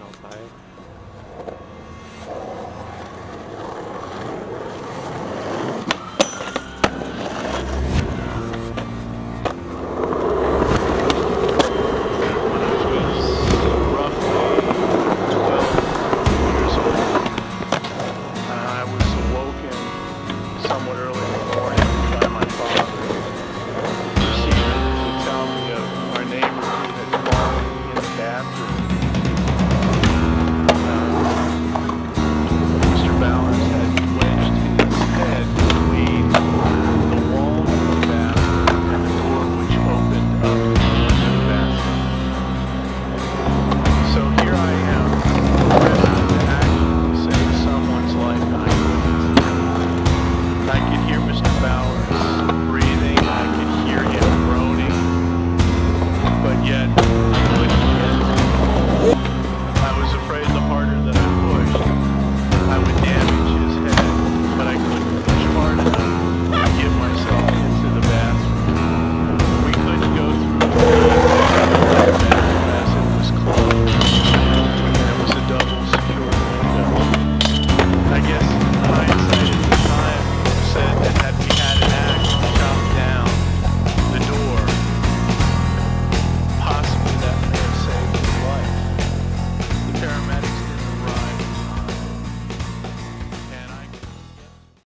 i'll outside.